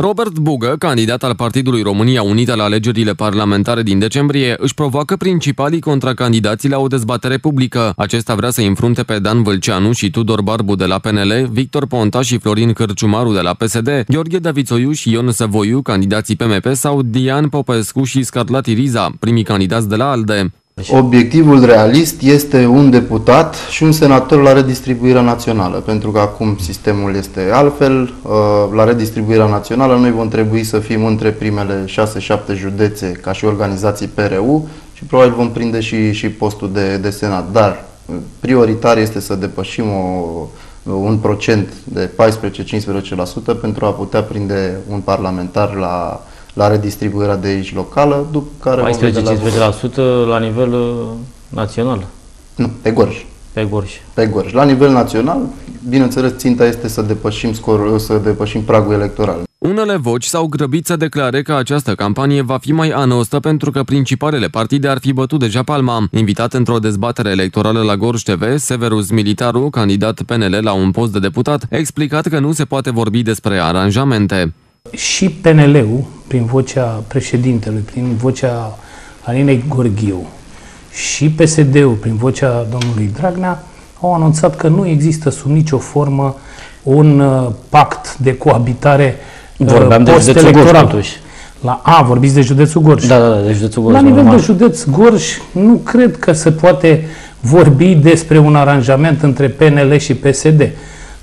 Robert Bugă, candidat al Partidului România Unită la alegerile parlamentare din decembrie, își provoacă principalii contracandidații la o dezbatere publică. Acesta vrea să înfrunte pe Dan Vâlceanu și Tudor Barbu de la PNL, Victor Ponta și Florin Cârciumaru de la PSD, Gheorghe Davițoiuș și Ion Săvoiu, candidații PMP, sau Dian Popescu și Scarlat Iriza, primii candidați de la ALDE. Obiectivul realist este un deputat și un senator la redistribuirea națională, pentru că acum sistemul este altfel. Uh, la redistribuirea națională noi vom trebui să fim între primele 6-7 județe ca și organizații PRU și probabil vom prinde și, și postul de, de senat. Dar uh, prioritar este să depășim o, un procent de 14-15% pentru a putea prinde un parlamentar la la redistribuirea de aici locală, după care... 14-15% la, la nivel uh, național? Nu, pe Gorj. Pe Gorj. Pe Gorj. La nivel național, bineînțeles, ținta este să depășim, scor, să depășim pragul electoral. Unele voci s-au grăbit să declare că această campanie va fi mai anostă pentru că principalele partide ar fi bătut deja palma. Invitat într-o dezbatere electorală la Gorj TV, Severus Militaru, candidat PNL la un post de deputat, a explicat că nu se poate vorbi despre aranjamente. Și PNL-ul prin vocea președintelui, prin vocea Alinei Gorghiu și PSD-ul, prin vocea domnului Dragnea, au anunțat că nu există sub nicio formă un uh, pact de coabitare uh, Vorbeam de județul Gorj, totuși. La, a, vorbiți de județul Gorj. Da, da, da, de județul Gorj. La nivel normal. de județ Gorj, nu cred că se poate vorbi despre un aranjament între PNL și PSD.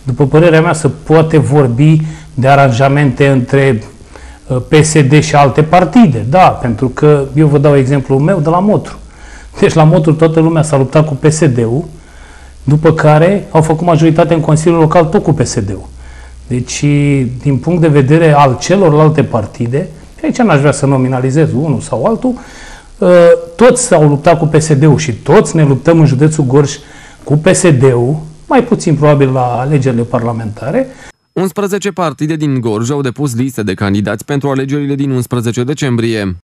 După părerea mea, se poate vorbi de aranjamente între Uh, PSD și alte partide. Da, pentru că eu vă dau exemplul meu de la Motru. Deci la Motru toată lumea s-a luptat cu PSD-ul, după care au făcut majoritate în Consiliul Local tot cu PSD-ul. Deci, din punct de vedere al celorlalte partide, și aici n-aș vrea să nominalizez unul sau altul, uh, toți s-au luptat cu PSD-ul și toți ne luptăm în județul Gorj cu PSD-ul, mai puțin probabil la alegerile parlamentare, 11 partide din Gorj au depus liste de candidați pentru alegerile din 11 decembrie.